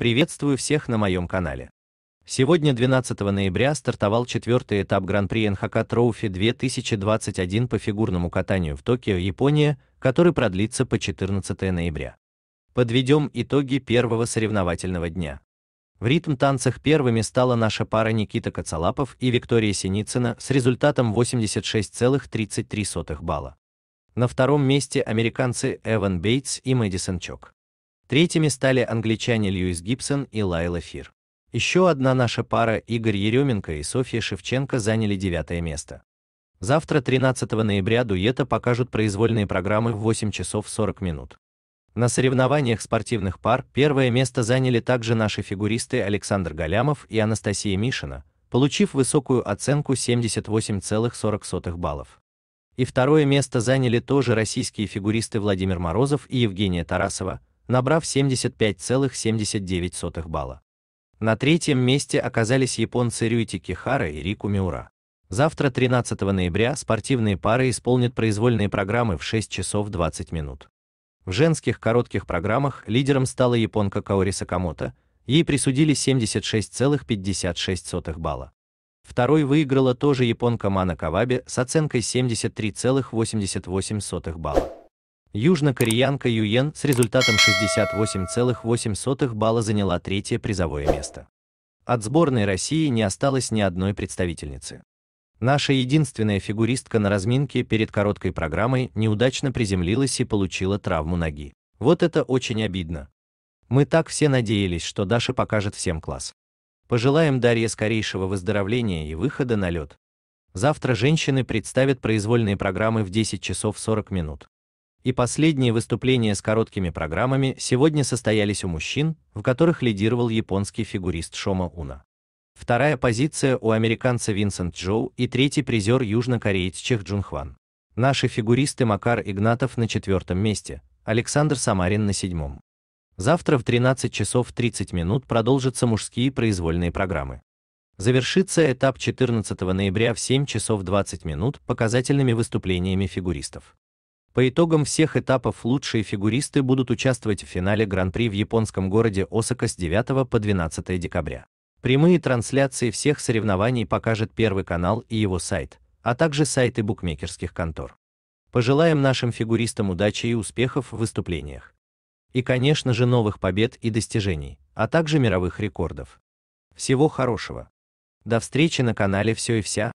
Приветствую всех на моем канале. Сегодня 12 ноября стартовал четвертый этап Гран-при НХК Троуфи 2021 по фигурному катанию в Токио, Япония, который продлится по 14 ноября. Подведем итоги первого соревновательного дня. В ритм-танцах первыми стала наша пара Никита Коцалапов и Виктория Синицына с результатом 86,33 балла. На втором месте американцы Эван Бейтс и Мэдисон Чок. Третьими стали англичане Льюис Гибсон и Лайла Фир. Еще одна наша пара Игорь Еременко и Софья Шевченко заняли девятое место. Завтра, 13 ноября, дуэта покажут произвольные программы в 8 часов 40 минут. На соревнованиях спортивных пар первое место заняли также наши фигуристы Александр Галямов и Анастасия Мишина, получив высокую оценку 78,40 баллов. И второе место заняли тоже российские фигуристы Владимир Морозов и Евгения Тарасова, набрав 75,79 балла. На третьем месте оказались японцы Рюити Кихара и Рику Миура. Завтра, 13 ноября, спортивные пары исполнят произвольные программы в 6 часов 20 минут. В женских коротких программах лидером стала японка Каори Сакамото, ей присудили 76,56 балла. Второй выиграла тоже японка Мана Каваби с оценкой 73,88 балла. Южнокореянка Юен с результатом 68,8 балла заняла третье призовое место. От сборной России не осталось ни одной представительницы. Наша единственная фигуристка на разминке перед короткой программой неудачно приземлилась и получила травму ноги. Вот это очень обидно. Мы так все надеялись, что Даша покажет всем класс. Пожелаем Дарье скорейшего выздоровления и выхода на лед. Завтра женщины представят произвольные программы в 10 часов 40 минут. И последние выступления с короткими программами сегодня состоялись у мужчин, в которых лидировал японский фигурист Шома Уна. Вторая позиция у американца Винсент Джоу и третий призер южнокореец Чех Джунхван. Наши фигуристы Макар Игнатов на четвертом месте, Александр Самарин на седьмом. Завтра в 13 часов 30 минут продолжатся мужские произвольные программы. Завершится этап 14 ноября в 7 часов 20 минут показательными выступлениями фигуристов. По итогам всех этапов лучшие фигуристы будут участвовать в финале Гран-при в японском городе Осака с 9 по 12 декабря. Прямые трансляции всех соревнований покажет Первый канал и его сайт, а также сайты букмекерских контор. Пожелаем нашим фигуристам удачи и успехов в выступлениях. И, конечно же, новых побед и достижений, а также мировых рекордов. Всего хорошего. До встречи на канале «Все и вся».